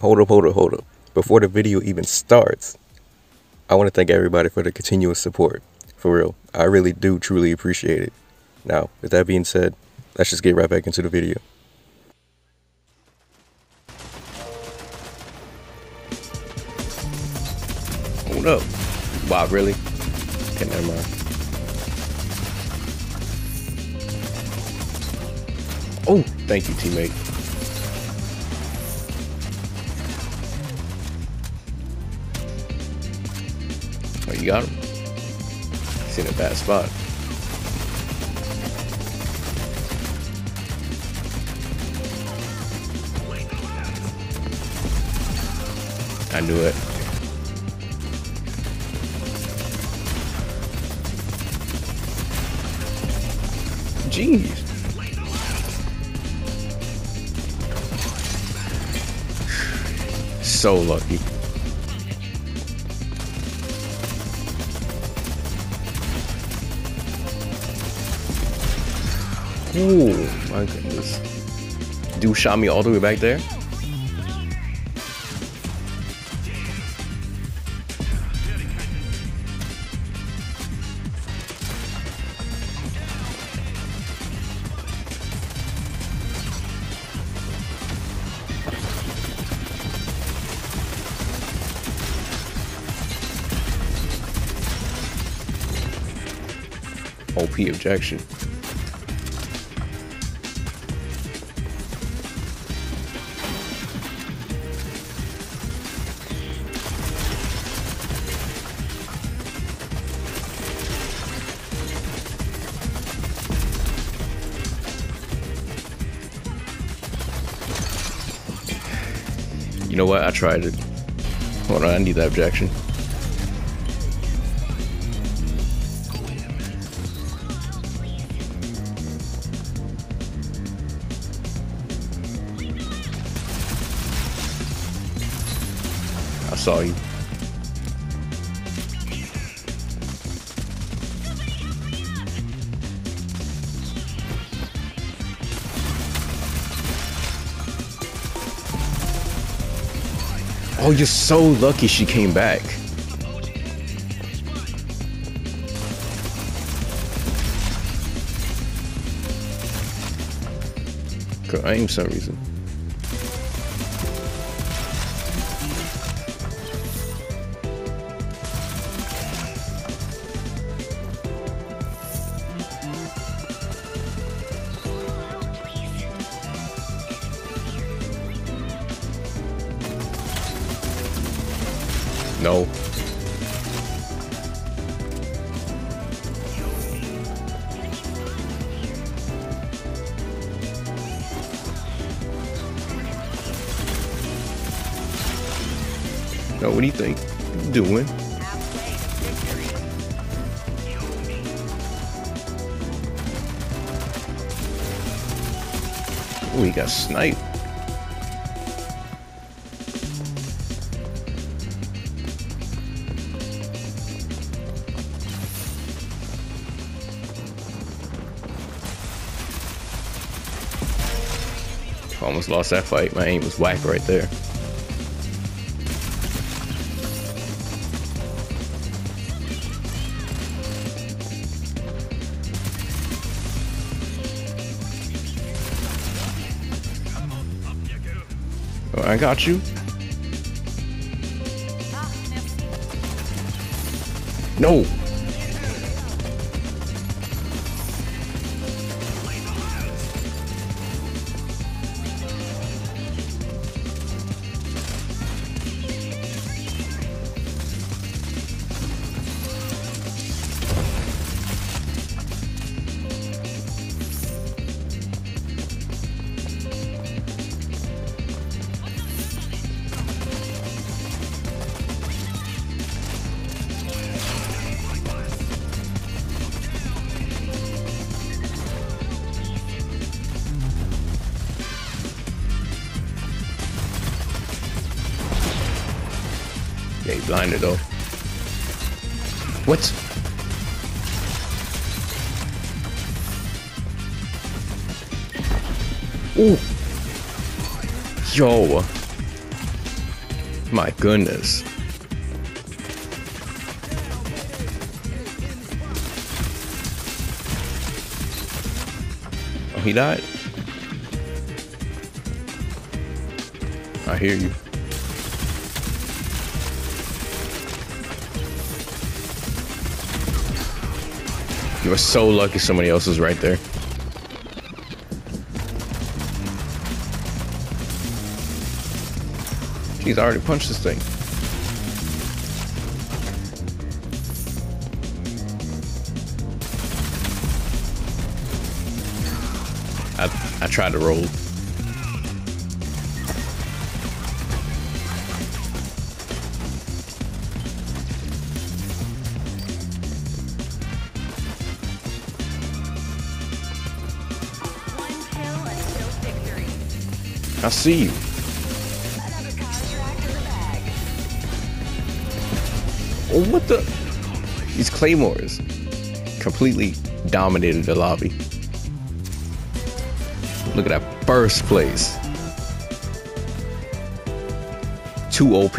hold up, hold up, hold up. Before the video even starts, I want to thank everybody for the continuous support. For real, I really do truly appreciate it. Now, with that being said, let's just get right back into the video. Hold up. Wow, really? Okay, never mind. Oh, thank you, teammate. You got him? He's in a bad spot. I knew it. Jeez. So lucky. Oh my goodness. Dude shot me all the way back there. OP objection. You know what? I tried it. Hold on, I need that objection. I saw you. Oh, you're so lucky she came back. Could aim some reason. No. No, what do you think? Doing? Oh, he got sniped. Almost lost that fight. My aim was whack right there. Oh, I got you. No. Yeah, he blinded though. What? Ooh. Yo. My goodness. Oh, he died? I hear you. You are so lucky somebody else is right there. Jeez, I already punched this thing. I, I tried to roll. I see you. Oh, what the? These claymores completely dominated the lobby. Look at that first place. Two OP.